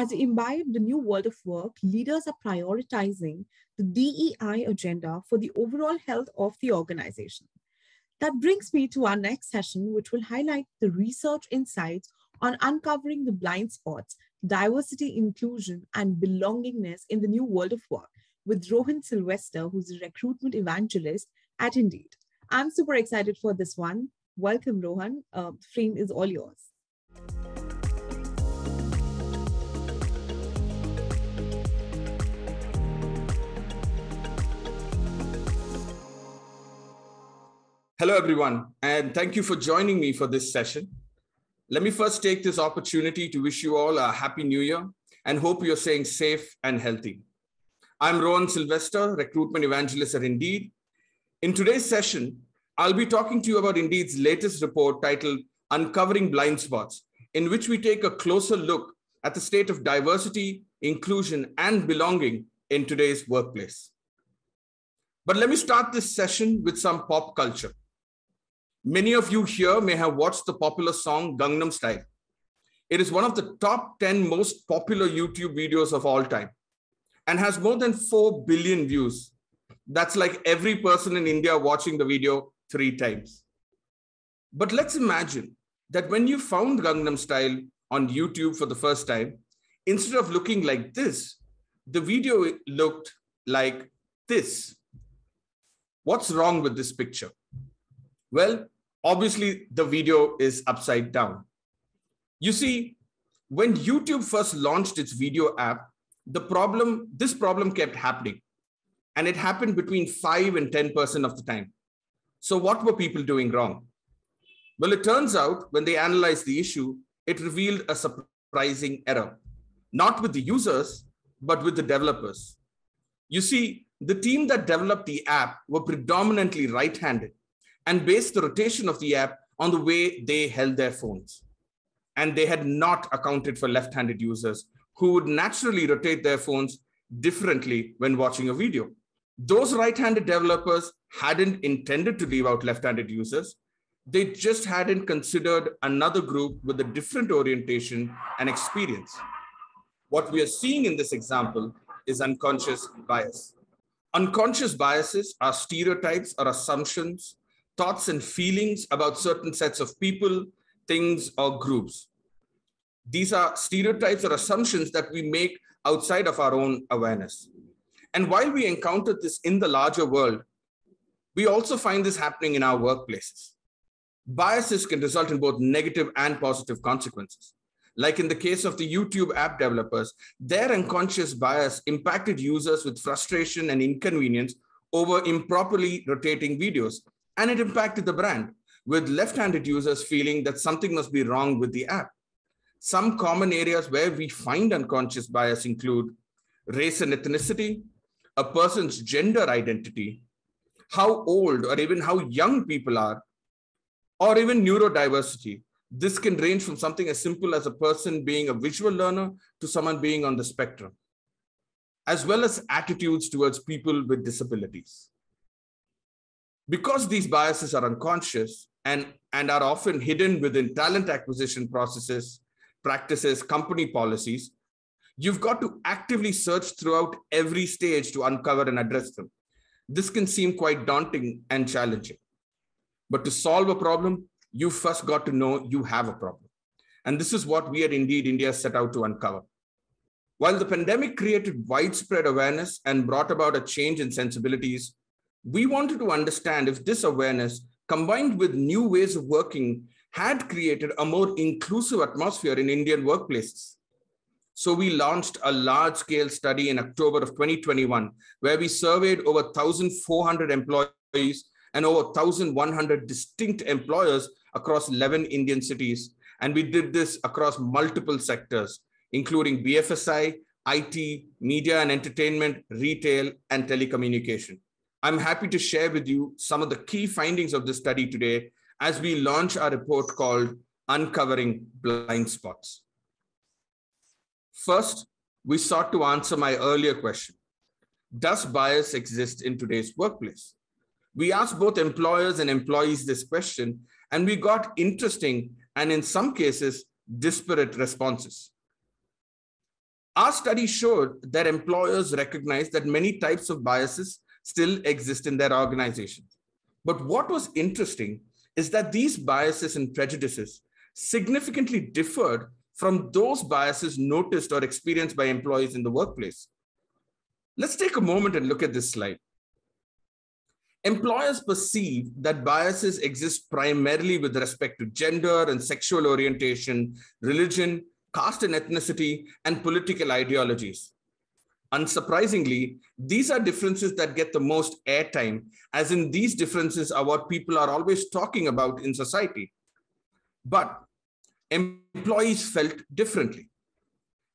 As they imbibe the new world of work, leaders are prioritizing the DEI agenda for the overall health of the organization. That brings me to our next session, which will highlight the research insights on uncovering the blind spots, diversity, inclusion, and belongingness in the new world of work with Rohan Sylvester, who's a recruitment evangelist at Indeed. I'm super excited for this one. Welcome, Rohan. Uh, the frame is all yours. Hello, everyone, and thank you for joining me for this session. Let me first take this opportunity to wish you all a happy new year and hope you're staying safe and healthy. I'm Rohan Sylvester, recruitment evangelist at Indeed. In today's session, I'll be talking to you about Indeed's latest report titled Uncovering Blind Spots, in which we take a closer look at the state of diversity, inclusion, and belonging in today's workplace. But let me start this session with some pop culture. Many of you here may have watched the popular song Gangnam Style. It is one of the top 10 most popular YouTube videos of all time and has more than 4 billion views. That's like every person in India watching the video three times. But let's imagine that when you found Gangnam Style on YouTube for the first time, instead of looking like this, the video looked like this. What's wrong with this picture? Well, obviously, the video is upside down. You see, when YouTube first launched its video app, the problem, this problem kept happening. And it happened between 5 and 10% of the time. So, what were people doing wrong? Well, it turns out when they analyzed the issue, it revealed a surprising error, not with the users, but with the developers. You see, the team that developed the app were predominantly right handed and based the rotation of the app on the way they held their phones. And they had not accounted for left handed users who would naturally rotate their phones differently when watching a video. Those right handed developers hadn't intended to leave out left handed users. They just hadn't considered another group with a different orientation and experience. What we are seeing in this example is unconscious bias. Unconscious biases are stereotypes or assumptions thoughts and feelings about certain sets of people, things, or groups. These are stereotypes or assumptions that we make outside of our own awareness. And while we encounter this in the larger world, we also find this happening in our workplaces. Biases can result in both negative and positive consequences. Like in the case of the YouTube app developers, their unconscious bias impacted users with frustration and inconvenience over improperly rotating videos, and it impacted the brand, with left handed users feeling that something must be wrong with the app. Some common areas where we find unconscious bias include race and ethnicity, a person's gender identity, how old or even how young people are, or even neurodiversity. This can range from something as simple as a person being a visual learner to someone being on the spectrum, as well as attitudes towards people with disabilities because these biases are unconscious and, and are often hidden within talent acquisition processes, practices, company policies, you've got to actively search throughout every stage to uncover and address them. This can seem quite daunting and challenging. But to solve a problem, you first got to know you have a problem. And this is what we at Indeed India set out to uncover. While the pandemic created widespread awareness and brought about a change in sensibilities we wanted to understand if this awareness combined with new ways of working had created a more inclusive atmosphere in Indian workplaces. So we launched a large scale study in October of 2021, where we surveyed over 1,400 employees and over 1,100 distinct employers across 11 Indian cities. And we did this across multiple sectors, including BFSI, IT, media and entertainment, retail, and telecommunication. I'm happy to share with you some of the key findings of this study today as we launch our report called Uncovering Blind Spots. First, we sought to answer my earlier question Does bias exist in today's workplace? We asked both employers and employees this question, and we got interesting and, in some cases, disparate responses. Our study showed that employers recognize that many types of biases still exist in their organizations. But what was interesting is that these biases and prejudices significantly differed from those biases noticed or experienced by employees in the workplace. Let's take a moment and look at this slide. Employers perceive that biases exist primarily with respect to gender and sexual orientation, religion, caste and ethnicity, and political ideologies. Unsurprisingly, these are differences that get the most airtime, as in these differences are what people are always talking about in society. But employees felt differently.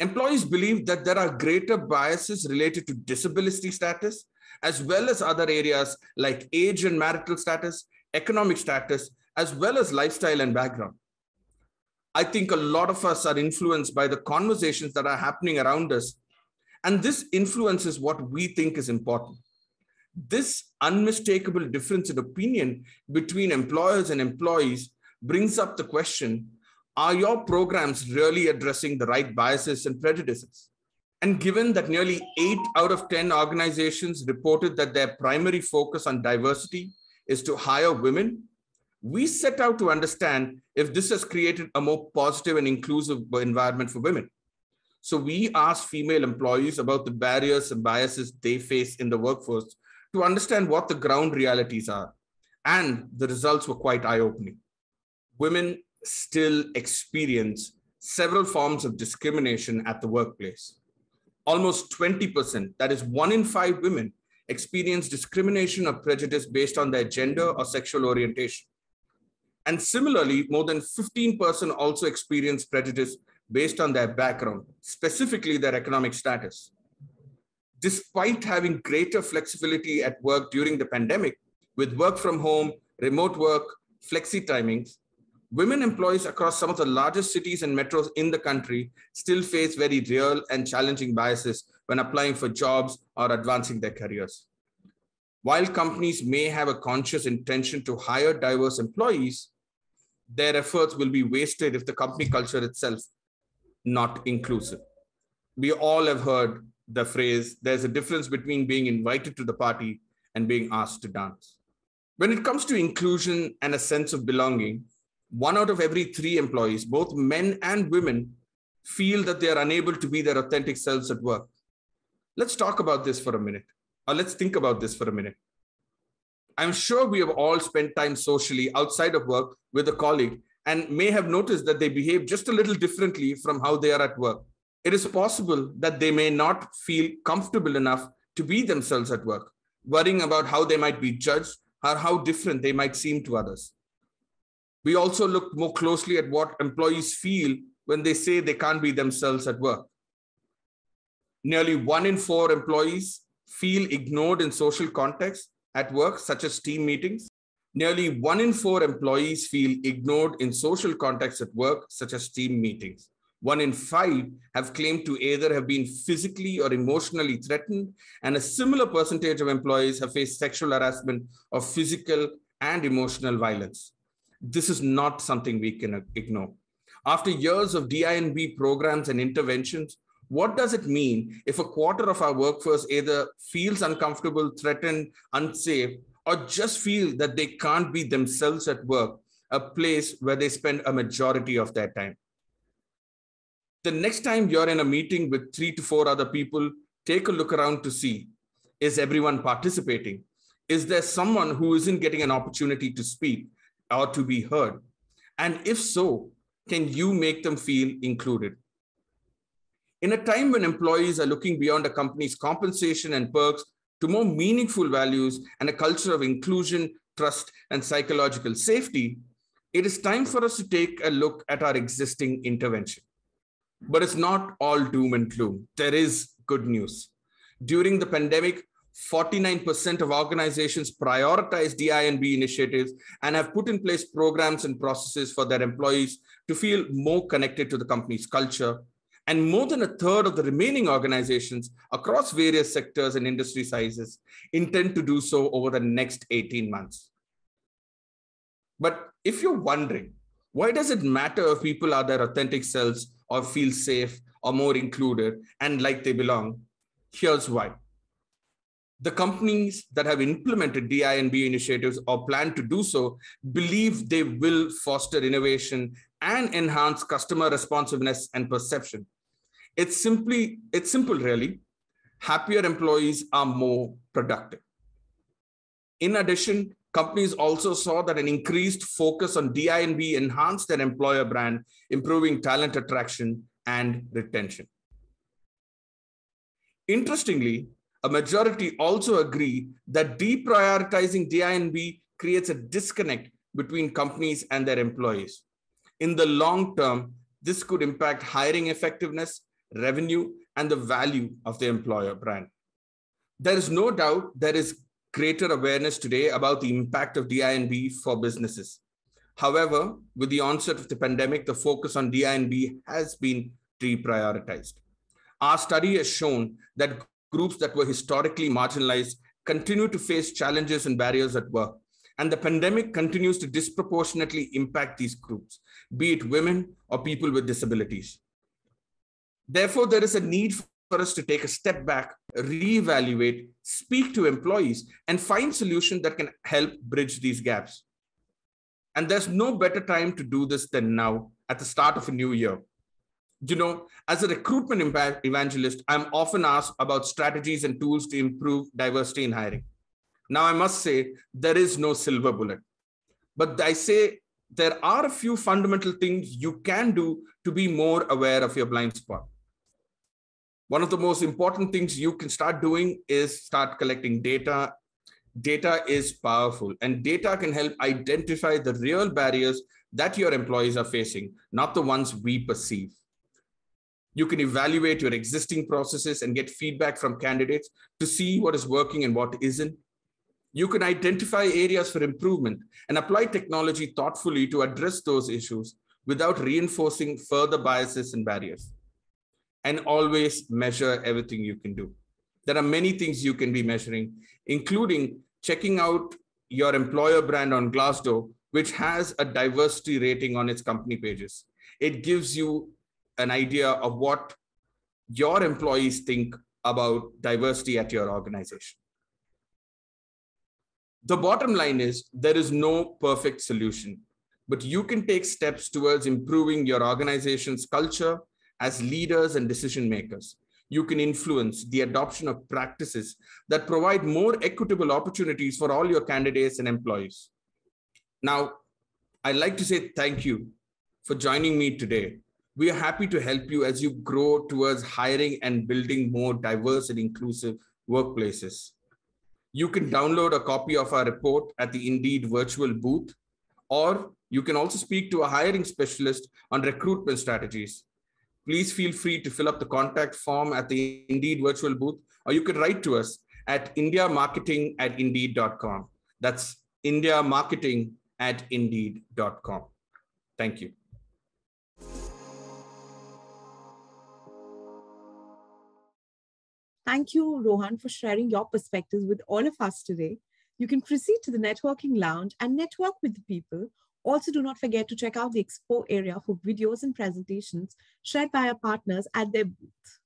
Employees believe that there are greater biases related to disability status, as well as other areas like age and marital status, economic status, as well as lifestyle and background. I think a lot of us are influenced by the conversations that are happening around us. And this influences what we think is important. This unmistakable difference in opinion between employers and employees brings up the question are your programs really addressing the right biases and prejudices? And given that nearly eight out of 10 organizations reported that their primary focus on diversity is to hire women, we set out to understand if this has created a more positive and inclusive environment for women. So we asked female employees about the barriers and biases they face in the workforce to understand what the ground realities are. And the results were quite eye opening. Women still experience several forms of discrimination at the workplace. Almost 20%, that is one in five women, experience discrimination or prejudice based on their gender or sexual orientation. And similarly, more than 15% also experience prejudice based on their background, specifically their economic status. Despite having greater flexibility at work during the pandemic, with work from home, remote work, flexi timings, women employees across some of the largest cities and metros in the country still face very real and challenging biases when applying for jobs or advancing their careers. While companies may have a conscious intention to hire diverse employees, their efforts will be wasted if the company culture itself not inclusive. We all have heard the phrase, there's a difference between being invited to the party and being asked to dance. When it comes to inclusion and a sense of belonging, one out of every three employees, both men and women, feel that they are unable to be their authentic selves at work. Let's talk about this for a minute, or let's think about this for a minute. I'm sure we have all spent time socially outside of work with a colleague and may have noticed that they behave just a little differently from how they are at work. It is possible that they may not feel comfortable enough to be themselves at work, worrying about how they might be judged or how different they might seem to others. We also look more closely at what employees feel when they say they can't be themselves at work. Nearly one in four employees feel ignored in social contexts at work, such as team meetings. Nearly one in four employees feel ignored in social contexts at work, such as team meetings. One in five have claimed to either have been physically or emotionally threatened, and a similar percentage of employees have faced sexual harassment or physical and emotional violence. This is not something we can ignore. After years of DI&B programs and interventions, what does it mean if a quarter of our workforce either feels uncomfortable, threatened, unsafe, or just feel that they can't be themselves at work, a place where they spend a majority of their time? The next time you're in a meeting with three to four other people, take a look around to see is everyone participating? Is there someone who isn't getting an opportunity to speak or to be heard? And if so, can you make them feel included? In a time when employees are looking beyond a company's compensation and perks to more meaningful values and a culture of inclusion, trust, and psychological safety, it is time for us to take a look at our existing intervention. But it's not all doom and gloom. There is good news. During the pandemic, 49% of organizations prioritize DI&B initiatives and have put in place programs and processes for their employees to feel more connected to the company's culture, and more than a third of the remaining organizations across various sectors and industry sizes intend to do so over the next 18 months. But if you're wondering, why does it matter if people are their authentic selves or feel safe or more included and like they belong. Here's why. The companies that have implemented DI&B initiatives or plan to do so believe they will foster innovation and enhance customer responsiveness and perception. It's simply, it's simple really. Happier employees are more productive. In addition, companies also saw that an increased focus on DI&B enhanced their employer brand, improving talent attraction and retention. Interestingly, a majority also agree that deprioritizing DI&B creates a disconnect between companies and their employees. In the long term, this could impact hiring effectiveness, revenue, and the value of the employer brand. There is no doubt there is greater awareness today about the impact of DI&B for businesses. However, with the onset of the pandemic, the focus on DI&B has been deprioritized. Our study has shown that groups that were historically marginalized continue to face challenges and barriers at work. And the pandemic continues to disproportionately impact these groups, be it women or people with disabilities. Therefore, there is a need for us to take a step back, reevaluate, speak to employees, and find solutions that can help bridge these gaps. And there's no better time to do this than now at the start of a new year. You know, as a recruitment evangelist, I'm often asked about strategies and tools to improve diversity in hiring. Now, I must say, there is no silver bullet. But I say there are a few fundamental things you can do to be more aware of your blind spot one of the most important things you can start doing is start collecting data. Data is powerful, and data can help identify the real barriers that your employees are facing, not the ones we perceive. You can evaluate your existing processes and get feedback from candidates to see what is working and what isn't. You can identify areas for improvement and apply technology thoughtfully to address those issues without reinforcing further biases and barriers and always measure everything you can do. There are many things you can be measuring, including checking out your employer brand on Glassdoor, which has a diversity rating on its company pages. It gives you an idea of what your employees think about diversity at your organization. The bottom line is there is no perfect solution, but you can take steps towards improving your organization's culture, as leaders and decision makers, you can influence the adoption of practices that provide more equitable opportunities for all your candidates and employees. Now, I'd like to say thank you for joining me today. We are happy to help you as you grow towards hiring and building more diverse and inclusive workplaces. You can download a copy of our report at the Indeed virtual booth, or you can also speak to a hiring specialist on recruitment strategies please feel free to fill up the contact form at the Indeed virtual booth, or you could write to us at indiamarketing at indeed.com. That's India Marketing at indeed.com. Thank you. Thank you, Rohan, for sharing your perspectives with all of us today. You can proceed to the networking lounge and network with the people also, do not forget to check out the expo area for videos and presentations shared by our partners at their booth.